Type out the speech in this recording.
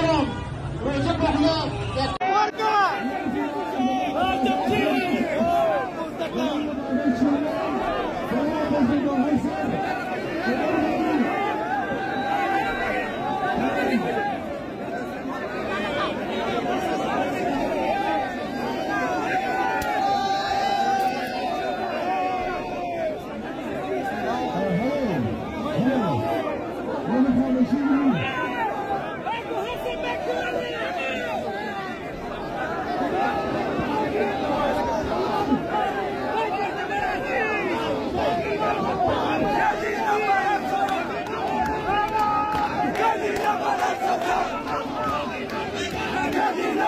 محترم رجب احمد